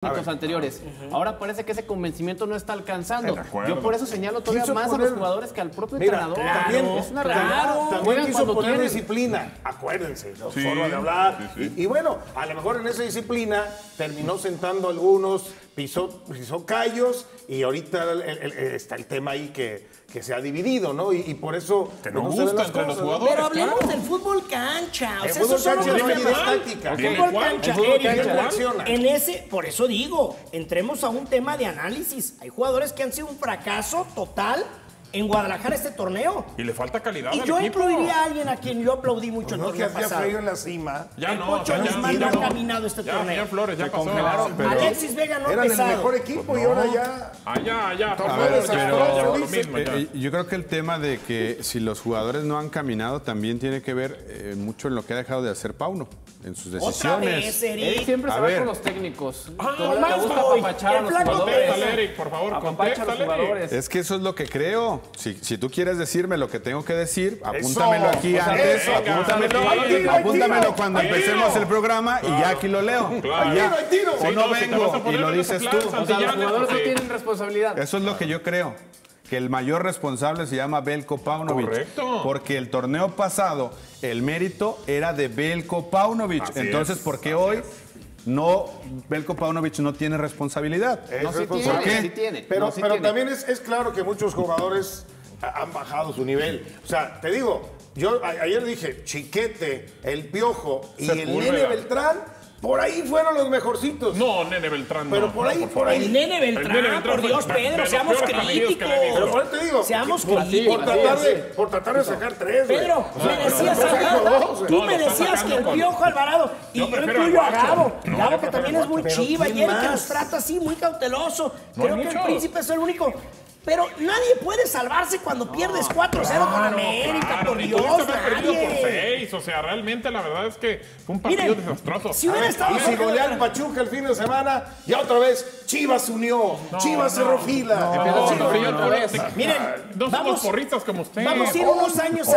técnicos anteriores. Ahora parece que ese convencimiento no está alcanzando. Yo por eso señalo todavía Quiso más a los jugadores que al propio Mira, entrenador. también, es una también- realidad. también quiso poner quieren. disciplina. Acuérdense, ¿no? Sí, forma de hablar. sí, sí. Y, y bueno, a lo mejor en esa disciplina terminó sentando algunos, pisó, pisó callos y ahorita el- el- el- está el tema ahí que, que se ha dividido, ¿no? Y, y por eso Que no se ven gusta entre los cosas, ¿no? jugadores. Pero hablemos claro. del fútbol cancha. O El sea, fútbol esos son cancha no van. táctica. El fútbol cancha, el fútbol. En ese, por eso digo, entremos a un tema de análisis. Hay jugadores que han sido un fracaso total en Guadalajara este torneo. Y le falta calidad Y al yo equipo. incluiría a alguien a quien yo aplaudí mucho el No que torneo pasado. frío en la cima. Ya El no, Pocho ya, ya, Guzmán ya no ha no. caminado este Ya, torneo. señor Flores, ya pasó. pero- Alexis Vega no Eran el mejor equipo y ahora ya. Allá, allá. A ver, ya, pero- ya, ya, lo mismo, ya. Eh, yo creo que el tema de que si los jugadores no han caminado también tiene que ver eh, mucho en lo que ha dejado de hacer Pauno, en sus Otra decisiones. Él siempre A se va con los técnicos. Ah, más gusta apapachar a El los jugadores. Contéstale, Eric, por favor, Apapacha a los contéstale. jugadores. Es que eso es lo que creo. Si, si tú quieres decirme lo que tengo que decir, apúntamelo aquí o sea, antes, eso, apúntamelo, venga, hay tiro, hay apúntamelo tiro, cuando empecemos tiro. el programa y ya aquí lo leo. Claro. Ya. Tiro. O no vengo y lo dices plan, tú. O sea, los jugadores no sí. tienen responsabilidad. Eso es lo que yo creo. Que el mayor responsable se llama Belko Paunovic. Correcto. Porque el torneo pasado, el mérito era de Belko Paunovic. Así Entonces, es, ¿por qué hoy no Belko Paunovic no tiene responsabilidad? No, sí tiene, ¿Por qué? sí tiene. Pero, No, sí pero tiene. también es, es claro que muchos jugadores ha- han bajado su nivel. O sea, te digo, yo a- ayer dije, Chiquete, El Piojo y el. Nene Beltrán, por ahí fueron los mejorcitos. No, Nene Beltrán. no. Pero por ahí, No, por ahí. El nene El Beltrán, Nene Beltrán por Dios, Pedro, seamos críticos. Pero por eso te digo, Seamos por, críticos. por tratar de, por tratar de sacar tres. Pedro, O sea, me decías no, tú no, me decías que el con- Piojo Alvarado, y Yo incluyo a. Gabo, No, Gabo que también es muy chiva, y ¿quién que nos trata así, muy cauteloso. Creo que el príncipe es el único. Pero nadie puede salvarse cuando pierdes 4-0 con América, claro, por Dios, perdido por nadie. seis. O sea, realmente la verdad es que fue un partido Miren, desastroso. si hubiera estado- Y si golea al Pachuca el fin de semana, ya otra vez Chivas se unió, Chivas no, sufrir no, vez. no, Miren, no somos vamos- porristas como usted. Vamos a ir unos años